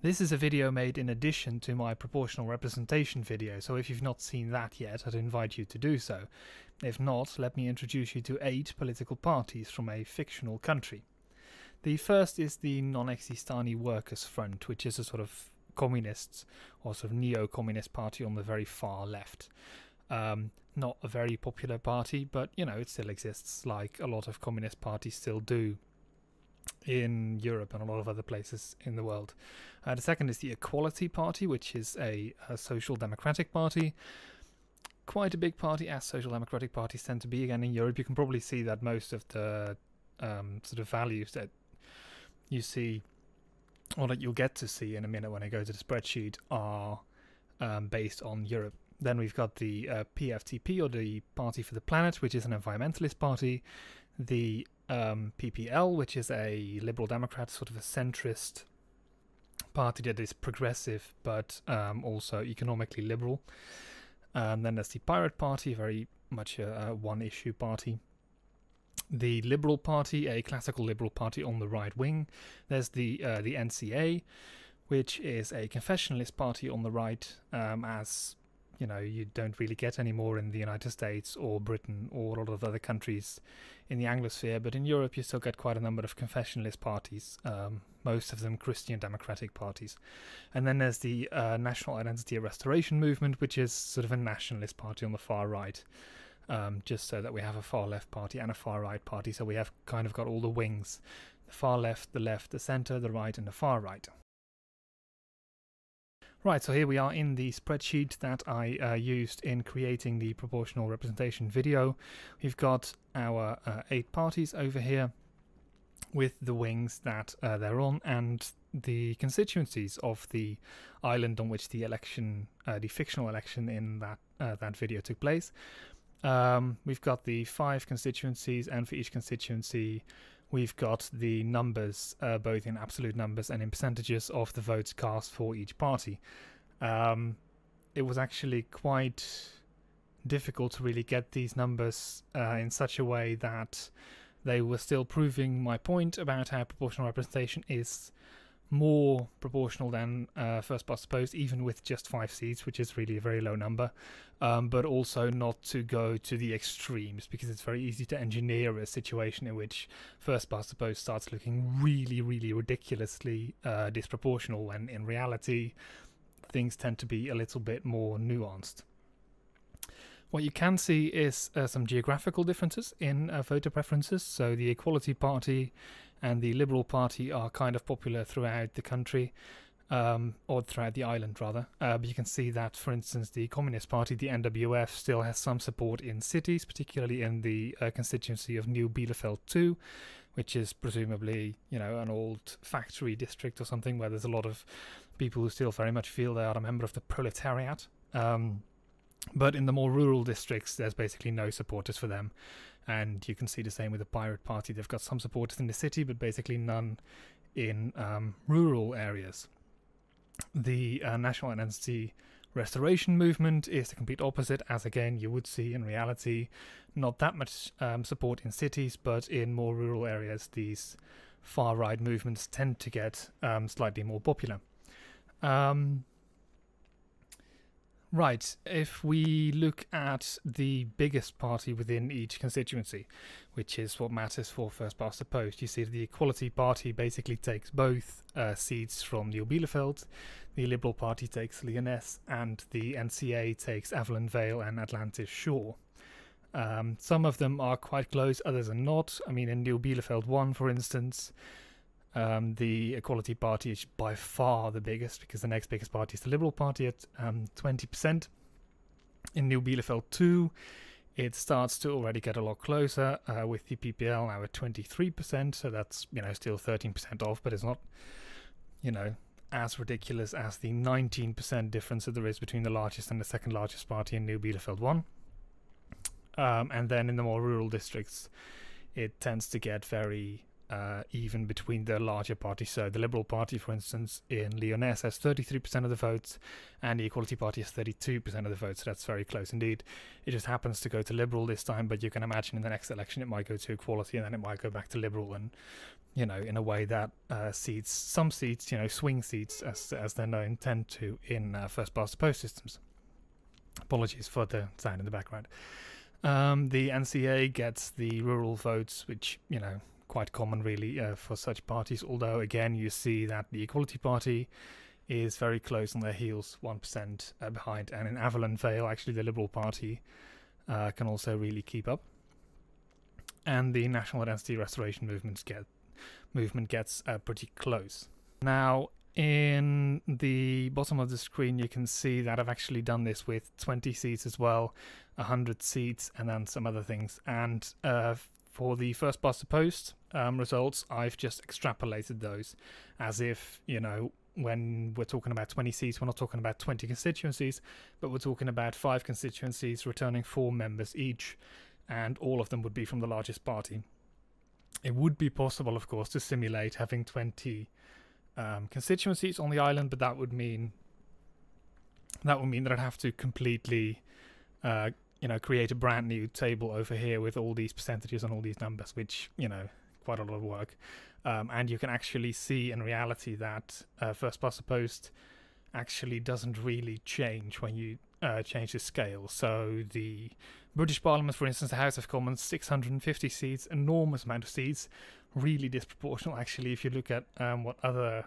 This is a video made in addition to my proportional representation video, so if you've not seen that yet, I'd invite you to do so. If not, let me introduce you to eight political parties from a fictional country. The first is the Non-Existani Workers' Front, which is a sort of communist or sort of neo-communist party on the very far left. Um, not a very popular party, but you know, it still exists like a lot of communist parties still do in Europe and a lot of other places in the world. Uh, the second is the Equality Party, which is a, a, social democratic party. Quite a big party, as social democratic parties tend to be again in Europe. You can probably see that most of the um, sort of values that you see, or that you'll get to see in a minute when I go to the spreadsheet, are um, based on Europe. Then we've got the uh, PFTP, or the Party for the Planet, which is an environmentalist party. The um, PPL, which is a liberal democrat, sort of a centrist party that is progressive but um, also economically liberal. And then there's the Pirate Party, very much a, a one issue party. The Liberal Party, a classical liberal party on the right wing. There's the uh, the NCA, which is a confessionalist party on the right, um, as you know you don't really get anymore in the United States or Britain or a lot of other countries in the Anglosphere. But in Europe, you still get quite a number of confessionalist parties, um, most of them Christian democratic parties. And then there's the uh, National Identity Restoration Movement, which is sort of a nationalist party on the far right. Um, just so that we have a far left party and a far right party, so we have kind of got all the wings the far left, the left, the center, the right, and the far right. Right, so here we are in the spreadsheet that I uh, used in creating the proportional representation video. We've got our uh, eight parties over here with the wings that uh, they're on and the constituencies of the island on which the election, uh, the fictional election in that uh, that video took place. Um, we've got the five constituencies, and for each constituency, we've got the numbers, uh, both in absolute numbers and in percentages, of the votes cast for each party. Um, it was actually quite difficult to really get these numbers uh, in such a way that they were still proving my point about how proportional representation is more proportional than uh, first past the post, even with just five seats, which is really a very low number, um, but also not to go to the extremes because it's very easy to engineer a situation in which first past the post starts looking really, really ridiculously uh, disproportional when in reality things tend to be a little bit more nuanced. What you can see is uh, some geographical differences in uh, voter preferences. So the Equality Party and the Liberal Party are kind of popular throughout the country, um, or throughout the island rather. Uh, but you can see that, for instance, the Communist Party, the NWF, still has some support in cities, particularly in the uh, constituency of New Bielefeld 2, which is presumably, you know, an old factory district or something where there's a lot of people who still very much feel they are a member of the proletariat. Um, but in the more rural districts, there's basically no supporters for them. And you can see the same with the Pirate Party. They've got some supporters in the city, but basically none in um, rural areas. The uh, National Identity Restoration Movement is the complete opposite, as again you would see in reality, not that much um, support in cities, but in more rural areas, these far right movements tend to get um, slightly more popular. Um, Right, if we look at the biggest party within each constituency, which is what matters for first past the post, you see the Equality Party basically takes both uh, seats from New Bielefeld, the Liberal Party takes Lyonesse, and the NCA takes Avalon Vale and Atlantis Shore. Um, some of them are quite close, others are not. I mean, in New Bielefeld 1, for instance, um, the Equality Party is by far the biggest because the next biggest party is the Liberal Party at um, 20%. In New Bielefeld 2, it starts to already get a lot closer uh, with the PPL now at 23%, so that's, you know, still 13% off, but it's not, you know, as ridiculous as the 19% difference that there is between the largest and the second largest party in New Bielefeld 1. Um, and then in the more rural districts, it tends to get very uh, even between the larger parties. So the Liberal Party, for instance, in Lyonesse has 33% of the votes, and the Equality Party has 32% of the votes. So that's very close indeed. It just happens to go to Liberal this time, but you can imagine in the next election it might go to Equality, and then it might go back to Liberal, and you know, in a way that uh, seats, some seats, you know, swing seats, as as they're known, tend to in uh, first past the post systems. Apologies for the sound in the background. Um, the NCA gets the rural votes, which you know quite common really uh, for such parties. Although again, you see that the Equality Party is very close on their heels, one percent uh, behind, and in Avalon Vale, actually, the Liberal Party uh, can also really keep up. And the National Identity Restoration movements get movement gets uh, pretty close. Now, in the bottom of the screen, you can see that I've actually done this with 20 seats as well, 100 seats, and then some other things. And uh, for the first past the post um, results, I've just extrapolated those as if, you know, when we're talking about 20 seats, we're not talking about 20 constituencies, but we're talking about five constituencies returning four members each, and all of them would be from the largest party. It would be possible, of course, to simulate having 20 um, constituencies on the island, but that would mean that would mean that I'd have to completely, uh, you know, create a brand new table over here with all these percentages and all these numbers, which you know, quite a lot of work. Um, and you can actually see in reality that uh, first past the post actually doesn't really change when you uh, change the scale. So the British Parliament, for instance, the House of Commons, 650 seats, enormous amount of seats, really disproportional. Actually, if you look at um, what other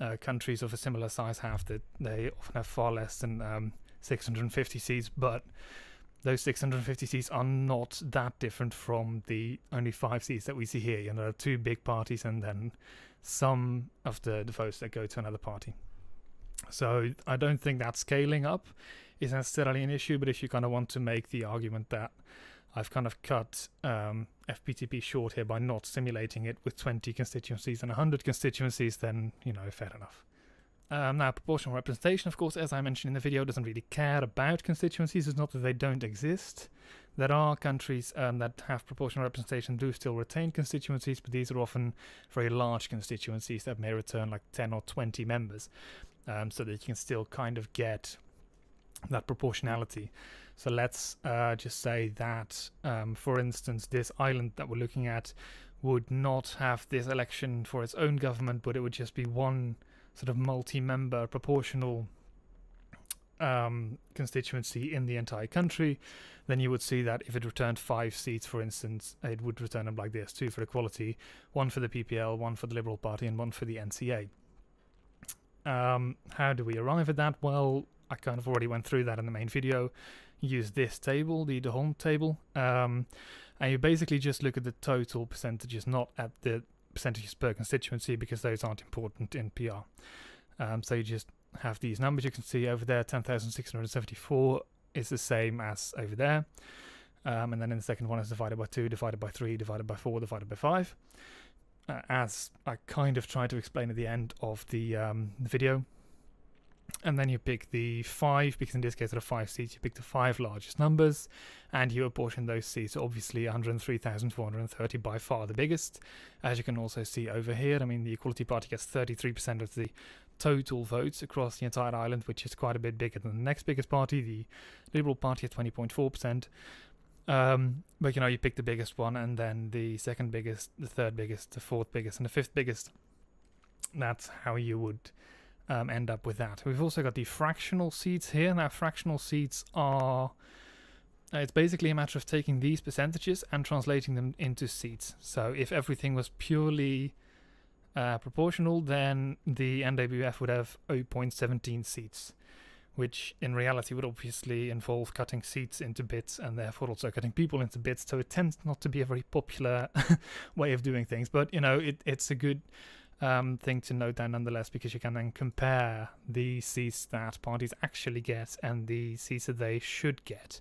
uh, countries of a similar size have, that they often have far less than um, 650 seats, but those 650 seats are not that different from the only five seats that we see here. You know, there are two big parties and then some of the, the votes that go to another party. So I don't think that scaling up is necessarily an issue, but if you kind of want to make the argument that I've kind of cut um, FPTP short here by not simulating it with 20 constituencies and 100 constituencies, then, you know, fair enough. Um, now, proportional representation, of course, as I mentioned in the video, doesn't really care about constituencies. It's not that they don't exist. There are countries um, that have proportional representation do still retain constituencies, but these are often very large constituencies that may return like 10 or 20 members, um, so that you can still kind of get that proportionality. So let's uh, just say that, um, for instance, this island that we're looking at would not have this election for its own government, but it would just be one sort of multi-member proportional um, constituency in the entire country, then you would see that if it returned five seats, for instance, it would return them like this: two for Equality, one for the PPL, one for the Liberal Party, and one for the NCA. Um, how do we arrive at that? Well, I kind of already went through that in the main video. Use this table, the D'Hondt table, um, and you basically just look at the total percentages, not at the percentages per constituency, because those aren't important in PR. Um, so you just have these numbers you can see over there 10,674 is the same as over there. Um, and then in the second one is divided by 2, divided by 3, divided by 4, divided by 5. Uh, as I kind of tried to explain at the end of the, um, the video, and then you pick the five, because in this case there are five seats, you pick the five largest numbers, and you apportion those seats. Obviously, 103,430 by far the biggest. As you can also see over here, I mean, the Equality Party gets 33% of the total votes across the entire island, which is quite a bit bigger than the next biggest party, the Liberal Party at 20.4%. Um, but you know, you pick the biggest one, and then the second biggest, the third biggest, the fourth biggest, and the fifth biggest. That's how you would um, end up with that. We've also got the fractional seats here. Now, fractional seats are. Uh, it's basically a matter of taking these percentages and translating them into seats. So if everything was purely uh, proportional, then the NWF would have 0.17 seats, which in reality would obviously involve cutting seats into bits and therefore also cutting people into bits. So it tends not to be a very popular way of doing things. But you know, it, it's a good um, thing to note down nonetheless because you can then compare the seats that parties actually get and the seats that they should get,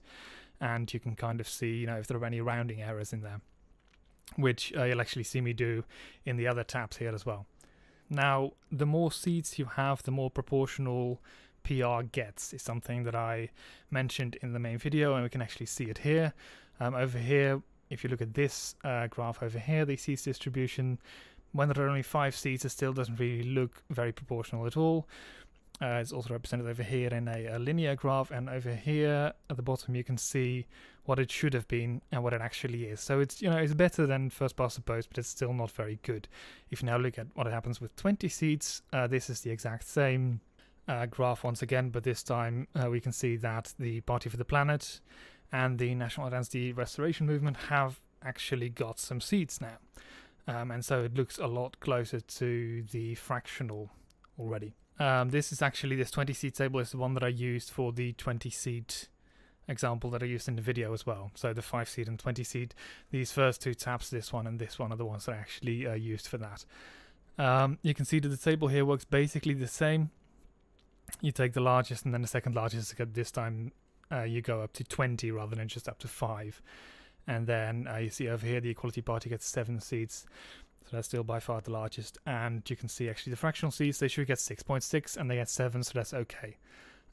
and you can kind of see you know if there are any rounding errors in there, which uh, you'll actually see me do in the other tabs here as well. Now, the more seats you have, the more proportional PR gets is something that I mentioned in the main video, and we can actually see it here. Um, over here, if you look at this uh, graph over here, the seats distribution, when there are only five seats, it still doesn't really look very proportional at all. Uh, it's also represented over here in a, a, linear graph, and over here at the bottom you can see what it should have been and what it actually is. So it's you know it's better than first past the post, but it's still not very good. If you now look at what happens with 20 seats, uh, this is the exact same uh, graph once again, but this time uh, we can see that the Party for the Planet and the National Identity Restoration Movement have actually got some seats now. Um, and so it looks a lot closer to the fractional already. Um, this is actually, this 20 seat table is the one that I used for the 20 seat example that I used in the video as well. So the 5 seat and 20 seat, these first two tabs, this one and this one, are the ones that I actually uh, used for that. Um, you can see that the table here works basically the same. You take the largest and then the second largest, this time uh, you go up to 20 rather than just up to 5. And then uh, you see over here the Equality Party gets 7 seats. So that's still by far the largest. And you can see actually the fractional seats, they should get 6.6 and they get 7, so that's okay.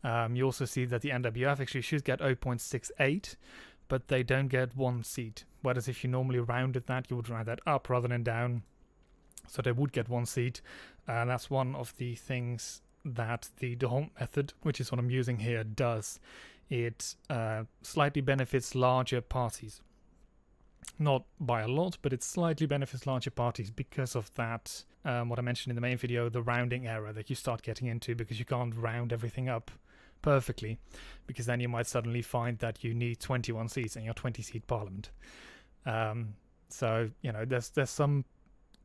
Um, you also see that the NWF actually should get 0.68, but they don't get one seat. Whereas if you normally rounded that, you would round that up rather than down. So they would get one seat. And that's one of the things that the d'Hondt method, which is what I'm using here, does. It uh, slightly benefits larger parties. Not by a lot, but it slightly benefits larger parties because of that, um, what I mentioned in the main video, the rounding error that you start getting into because you can't round everything up perfectly, because then you might suddenly find that you need 21 seats in your 20 seat parliament. Um, so, you know, there's there's some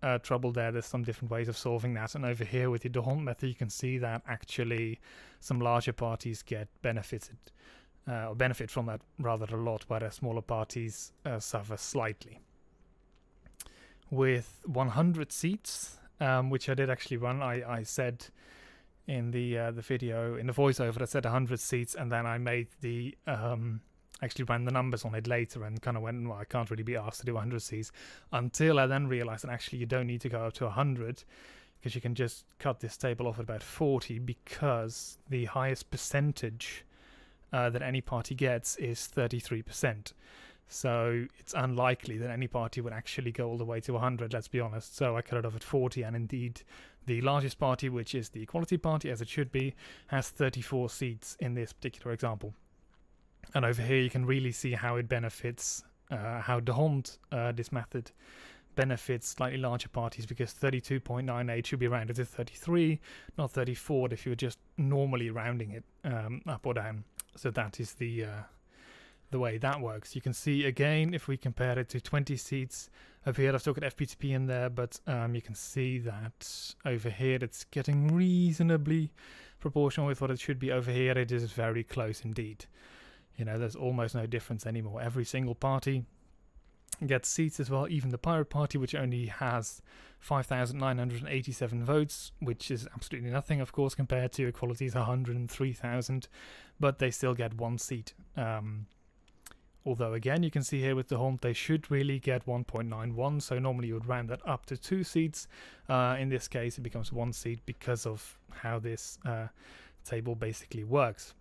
uh, trouble there. There's some different ways of solving that. And over here with the d'Hondt method, you can see that actually some larger parties get benefited uh, or benefit from that rather a lot, whereas smaller parties uh, suffer slightly. With 100 seats, um, which I did actually run, I, I said in the uh, the video in the voiceover I said 100 seats, and then I made the um, actually ran the numbers on it later and kind of went, well, I can't really be asked to do 100 Cs until I then realized that actually you don't need to go up to 100 because you can just cut this table off at about 40 because the highest percentage uh, that any party gets is 33%. So it's unlikely that any party would actually go all the way to 100, let's be honest. So I cut it off at 40, and indeed, the largest party, which is the Equality Party, as it should be, has 34 seats in this particular example. And over here you can really see how it benefits, uh, how d'Hondt, uh, this method, benefits slightly larger parties because 32.98 should be rounded to 33, not 34 if you were just normally rounding it um, up or down. So that is the uh, the way that works. You can see again if we compare it to 20 seats over here. I've still got FPTP in there, but um, you can see that over here it's getting reasonably proportional with what it should be. Over here it is very close indeed. You know, there's almost no difference anymore. Every single party gets seats as well, even the Pirate Party, which only has 5,987 votes, which is absolutely nothing, of course, compared to Equality's 103,000, but they still get one seat. Um, although, again, you can see here with d'Hondt, they should really get 1.91, so normally you would round that up to two seats. Uh, in this case, it becomes one seat because of how this uh, table basically works.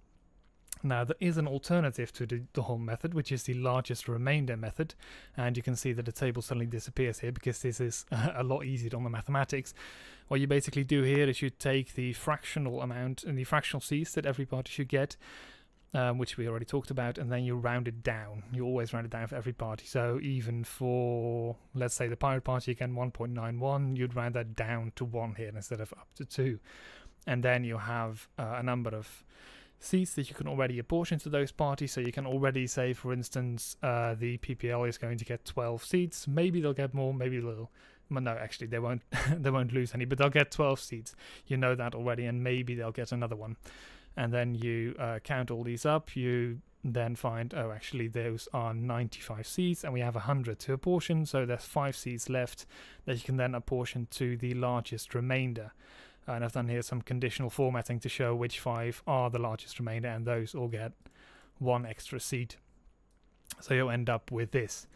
Now there is an alternative to the, D'Hondt method, which is the largest remainder method, and you can see that the table suddenly disappears here because this is a lot easier on the mathematics. What you basically do here is you take the fractional amount and the fractional seats that every party should get, um, which we already talked about, and then you round it down. You always round it down for every party. So even for, let's say, the Pirate Party again, 1.91, you'd round that down to 1 here instead of up to 2. And then you have uh, a number of seats that you can already apportion to those parties. So you can already say, for instance, uh, the PPL is going to get 12 seats. Maybe they'll get more, maybe they'll. Well, no, actually, they won't. they won't lose any, but they'll get 12 seats. You know that already, and maybe they'll get another one. And then you uh, count all these up. You then find, oh, actually, those are 95 seats, and we have 100 to apportion. So there's five seats left that you can then apportion to the largest remainder and I've done here some conditional formatting to show which five are the largest remainder and those all get one extra seat. So you'll end up with this.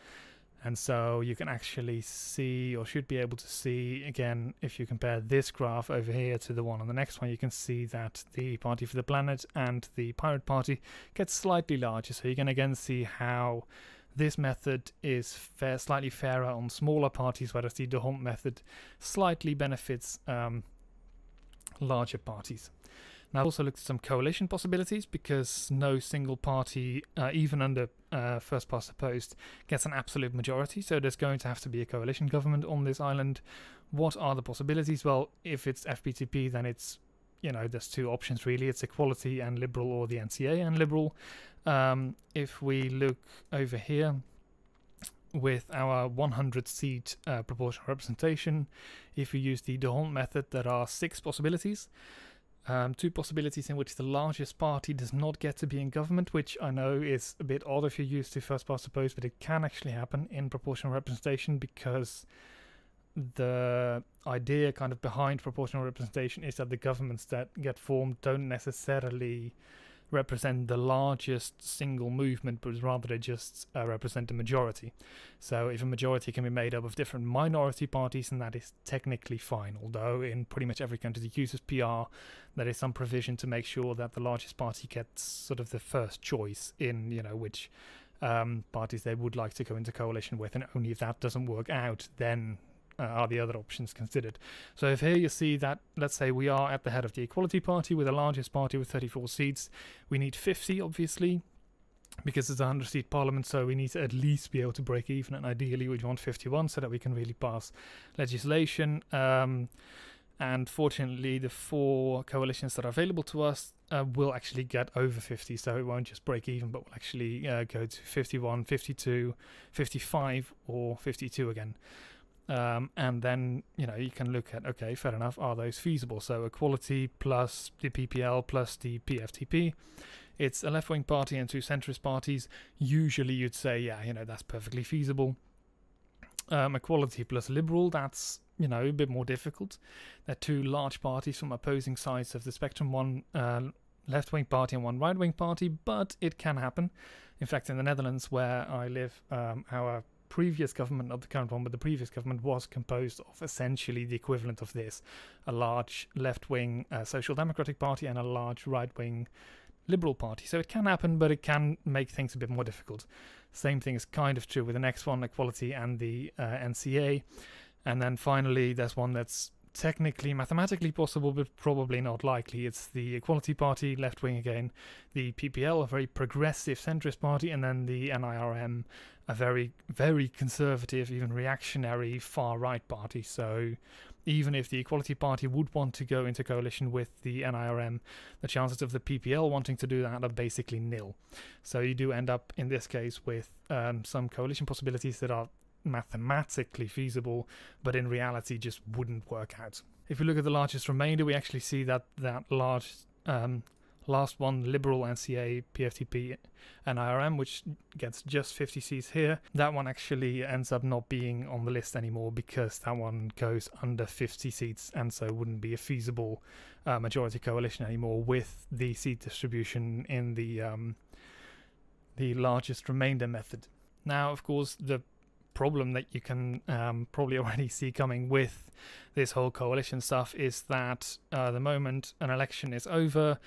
And so you can actually see, or should be able to see, again, if you compare this graph over here to the one on the next one, you can see that the Party for the Planet and the Pirate Party get slightly larger. So you can again see how This method is fair, slightly fairer on smaller parties, whereas the D'Hondt method slightly benefits um, larger parties. Now, I've also looked at some coalition possibilities because no single party, uh, even under uh, first past the post, gets an absolute majority. So there's going to have to be a coalition government on this island. What are the possibilities? Well, if it's FPTP, then it's you know there's two options really. It's equality and liberal, or the NCA and liberal. Um, if we look over here, with our 100 seat uh, proportional representation. If we use the D'Hondt method, there are six possibilities. Um, two possibilities in which the largest party does not get to be in government, which I know is a bit odd if you're used to first past the post, but it can actually happen in proportional representation because the idea kind of behind proportional representation is that the governments that get formed don't necessarily represent the largest single movement, but rather they just uh, represent a majority. So if a majority can be made up of different minority parties, then that is technically fine. Although in pretty much every country that uses PR, there is some provision to make sure that the largest party gets sort of the first choice in, you know, which um, parties they would like to go into coalition with, and only if that doesn't work out, then uh, are the other options considered. So if here you see that, let's say we are at the head of the Equality Party with the largest party with 34 seats, we need 50 obviously, because it's a 100 seat parliament, so we need to at least be able to break even, and ideally we'd want 51 so that we can really pass legislation. Um, and fortunately, the four coalitions that are available to us uh, will actually get over 50, so it won't just break even, but will actually uh, go to 51, 52, 55, or 52 again. Um, and then you know you can look at okay, fair enough. Are those feasible? So equality plus the PPL plus the PFTP. It's a left-wing party and two centrist parties. Usually, you'd say, yeah, you know, that's perfectly feasible. Um, equality plus liberal, that's you know a bit more difficult. They're two large parties from opposing sides of the spectrum. One uh, left-wing party and one right-wing party, but it can happen. In fact, in the Netherlands, where I live, um, our previous government, not the current one, but the previous government was composed of essentially the equivalent of this a large left wing uh, Social Democratic Party and a large right wing Liberal Party. So it can happen, but it can make things a bit more difficult. Same thing is kind of true with the next one, Equality and the uh, NCA. And then finally, there's one that's technically, mathematically possible, but probably not likely. It's the Equality Party, left wing again, the PPL, a very progressive centrist party, and then the NIRM, a very, very conservative, even reactionary far right party. So even if the Equality Party would want to go into coalition with the NIRM, the chances of the PPL wanting to do that are basically nil. So you do end up, in this case, with um, some coalition possibilities that are mathematically feasible, but in reality just wouldn't work out. If we look at the largest remainder, we actually see that that large um, last one, Liberal NCA, PFTP, and IRM, which gets just 50 seats here. That one actually ends up not being on the list anymore because that one goes under 50 seats and so wouldn't be a feasible uh, majority coalition anymore with the seat distribution in the um, the largest remainder method. Now, of course, the problem that you can um, probably already see coming with this whole coalition stuff is that uh, the moment an election is over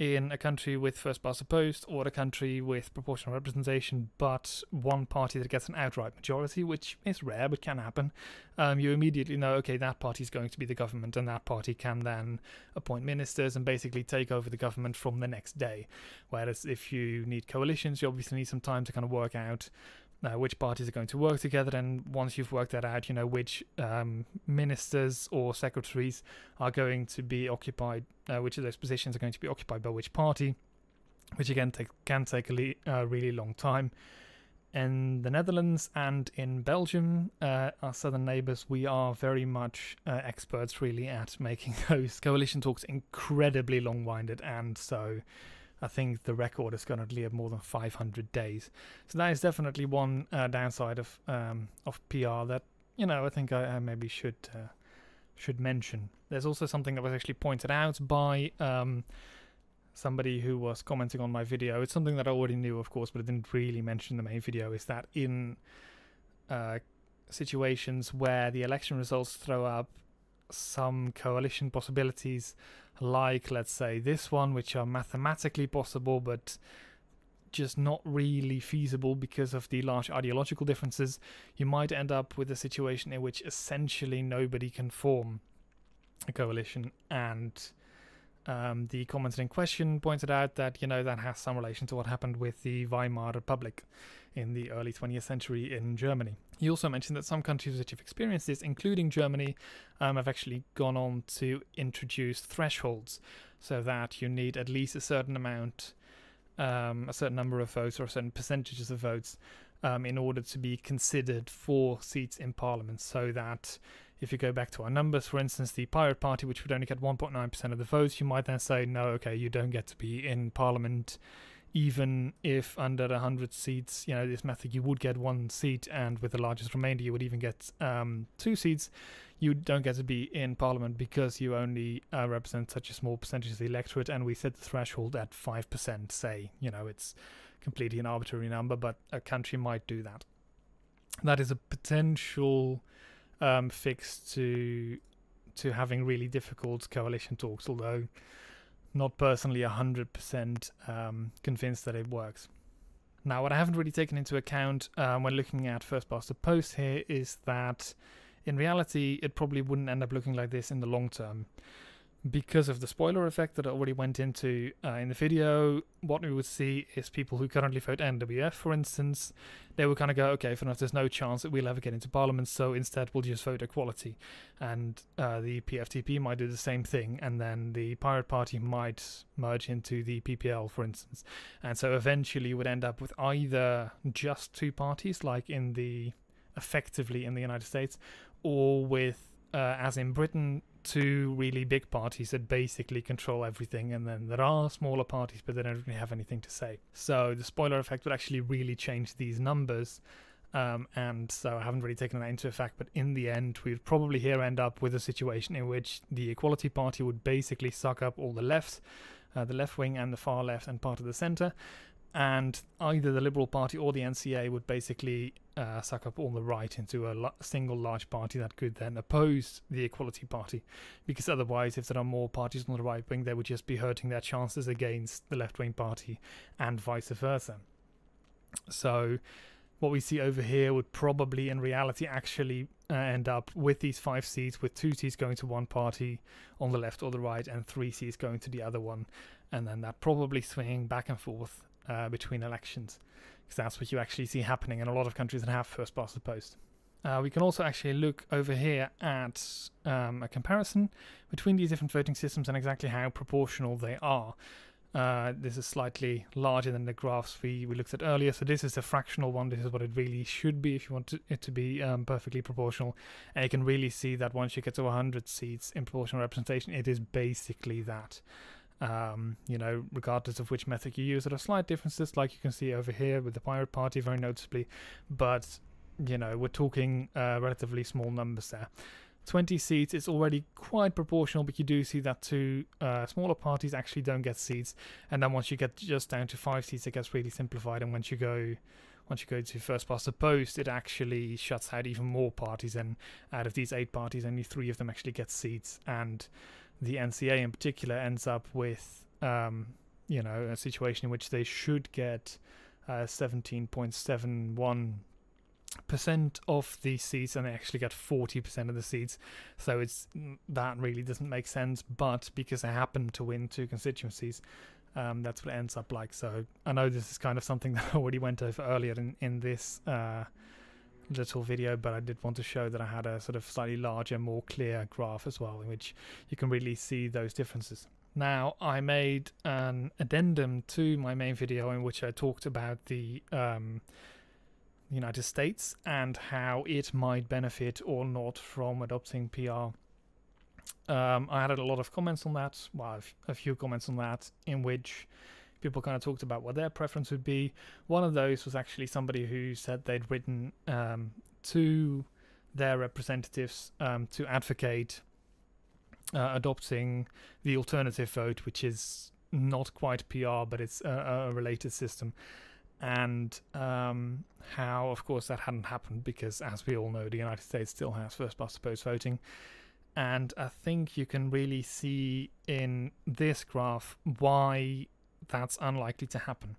in a country with first past the post or a country with proportional representation, but one party that gets an outright majority, which is rare but can happen, um, you immediately know, okay, that party is going to be the government, and that party can then appoint ministers and basically take over the government from the next day. Whereas if you need coalitions, you obviously need some time to kind of work out uh, which parties are going to work together, and once you've worked that out, you know which um, ministers or secretaries are going to be occupied, uh, which of those positions are going to be occupied by which party, which again take, can take a uh, really long time. In the Netherlands and in Belgium, uh, our southern neighbours, we are very much uh, experts really at making those coalition talks incredibly long-winded, and so I think the record is going to live more than 500 days. So that is definitely one uh, downside of um, of PR that you know I think I, I maybe should uh, should mention. There's also something that was actually pointed out by um, somebody who was commenting on my video. It's something that I already knew, of course, but I didn't really mention in the main video. Is that in uh, situations where the election results throw up some coalition possibilities like let's say this one which are mathematically possible but just not really feasible because of the large ideological differences, you might end up with a situation in which essentially nobody can form a coalition. And um, the commenter in question pointed out that, you know, that has some relation to what happened with the Weimar Republic in the early 20th century in Germany. He also mentioned that some countries which have experienced this, including Germany, um, have actually gone on to introduce thresholds so that you need at least a certain amount um, a certain number of votes or a certain percentages of votes um, in order to be considered for seats in parliament. So that if you go back to our numbers, for instance, the Pirate Party, which would only get 1.9% of the votes, you might then say, no, okay, you don't get to be in parliament. Even if under 100 seats, you know, this method, you would get one seat, and with the largest remainder, you would even get um, two seats you don't get to be in parliament because you only uh, represent such a small percentage of the electorate, and we set the threshold at 5%. Say, you know, it's completely an arbitrary number, but a country might do that. That is a potential um, fix to to having really difficult coalition talks, although not personally 100% um, convinced that it works. Now, what I haven't really taken into account um, when looking at first past the post here is that in reality, it probably wouldn't end up looking like this in the long term. Because of the spoiler effect that I already went into uh, in the video, what we would see is people who currently vote NWF, for instance, they would kind of go, okay, for now, there's no chance that we'll ever get into parliament, so instead we'll just vote equality. And uh, the PFTP might do the same thing, and then the Pirate Party might merge into the PPL, for instance. And so eventually you would end up with either just two parties, like in the effectively in the United States, or with, uh, as in Britain, two really big parties that basically control everything, and then there are smaller parties, but they don't really have anything to say. So the spoiler effect would actually really change these numbers. Um, and so I haven't really taken that into effect, but in the end, we'd probably here end up with a situation in which the Equality Party would basically suck up all the left, uh, the left wing and the far left and part of the center, and either the Liberal Party or the NCA would basically uh, suck up all the right into a single large party that could then oppose the Equality Party. Because otherwise, if there are more parties on the right wing, they would just be hurting their chances against the left wing party and vice versa. So, what we see over here would probably, in reality, actually uh, end up with these five seats, with two seats going to one party on the left or the right, and three seats going to the other one. And then that probably swinging back and forth uh, between elections, because that's what you actually see happening in a lot of countries that have first past the post. Uh, we can also actually look over here at um, a comparison between these different voting systems and exactly how proportional they are. Uh, this is slightly larger than the graphs we, we looked at earlier. So this is a fractional one. This is what it really should be if you want to, it to be um, perfectly proportional. And you can really see that once you get to 100 seats in proportional representation, it is basically that. Um, you know, regardless of which method you use. There are slight differences, like you can see over here with the Pirate Party, very noticeably, but you know, we're talking uh, relatively small numbers there. 20 seats is already quite proportional, but you do see that two uh, smaller parties actually don't get seats, and then once you get just down to five seats, it gets really simplified. And once you go, once you go to first past the post, it actually shuts out even more parties. And out of these eight parties, only three of them actually get seats, and the NCA in particular ends up with, um, you know, a situation in which they should get uh, 17.71 percent of the seats and they actually get 40% of the seats. So it's mm, that really doesn't make sense but because they happen to win two constituencies um, that's what it ends up like. So i know this is kind of something that i already went over earlier in, in this uh, little video, but I did want to show that I had a sort of slightly larger, more clear graph as well, in which you can really see those differences. Now, I made an addendum to my main video in which I talked about the um, United States and how it might benefit or not from adopting PR. Um, I had a lot of comments on that, well, a few comments on that, in which people kind of talked about what their preference would be. One of those was actually somebody who said they'd written um, to their representatives um, to advocate uh, adopting the alternative vote, which is not quite PR, but it's a, a related system. And um, how, of course, that hadn't happened because, as we all know, the United States still has first past the post voting. And I think you can really see in this graph why that's unlikely to happen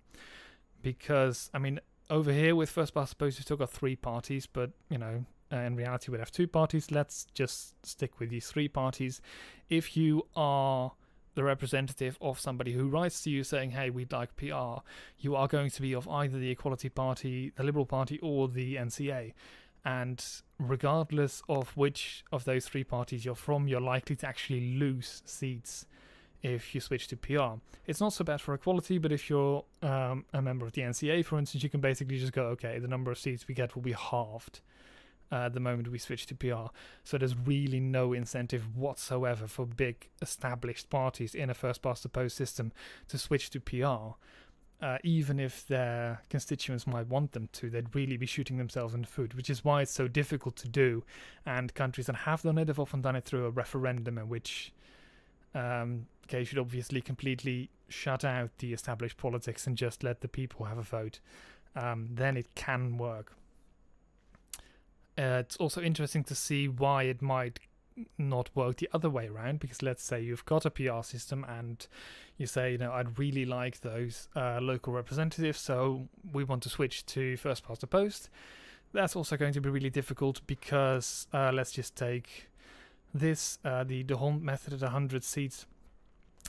because I mean over here with first past the post we've still got three parties, but you know uh, in reality we'd have two parties. Let's just stick with these three parties. If you are the representative of somebody who writes to you saying, "Hey, we'd like PR," you are going to be of either the Equality Party, the Liberal Party, or the NCA. And regardless of which of those three parties you're from, you're likely to actually lose seats if you switch to PR. It's not so bad for equality, but if you're um, a member of the NCA, for instance, you can basically just go, okay, the number of seats we get will be halved uh, the moment we switch to PR. So there's really no incentive whatsoever for big established parties in a first past the post system to switch to PR. Uh, even if their constituents might want them to, they'd really be shooting themselves in the foot, which is why it's so difficult to do. And countries that have done it have often done it through a referendum, in which um, okay, should obviously completely shut out the established politics and just let the people have a vote. Um, then it can work. Uh, it's also interesting to see why it might not work the other way around because let's say you've got a PR system and you say, you know, I'd really like those uh, local representatives, so we want to switch to first past the post. That's also going to be really difficult because uh, let's just take this, uh, the D'Hondt method at 100 seats.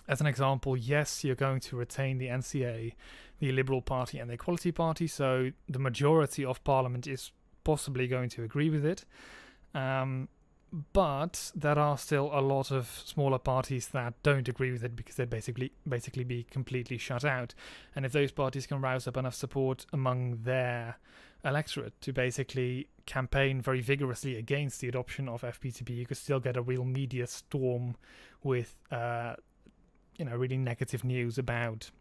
As an example, yes, you're going to retain the NCA, the Liberal Party, and the Equality Party, so the majority of Parliament is possibly going to agree with it. Um, but there are still a lot of smaller parties that don't agree with it because they'd basically basically be completely shut out. And if those parties can rouse up enough support among their electorate to basically campaign very vigorously against the adoption of FPTP, you could still get a real media storm with, uh, you know, really negative news about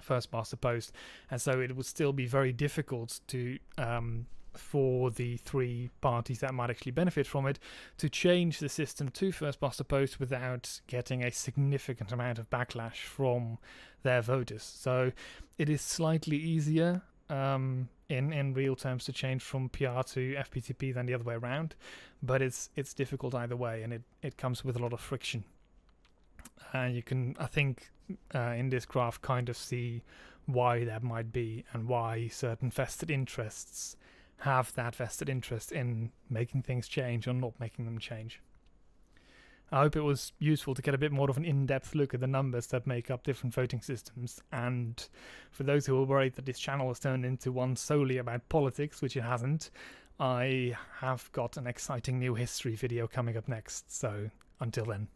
first past the post, and so it would still be very difficult to um, for the three parties that might actually benefit from it to change the system to first past the post without getting a significant amount of backlash from their voters. So it is slightly easier um, in in real terms to change from PR to FPTP than the other way around, but it's it's difficult either way, and it it comes with a lot of friction. And you can, I think, uh, in this graph, kind of see why that might be and why certain vested interests have that vested interest in making things change or not making them change. I hope it was useful to get a bit more of an in depth look at the numbers that make up different voting systems. And for those who are worried that this channel has turned into one solely about politics, which it hasn't, I have got an exciting new history video coming up next. So until then.